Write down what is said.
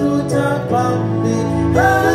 you down by me.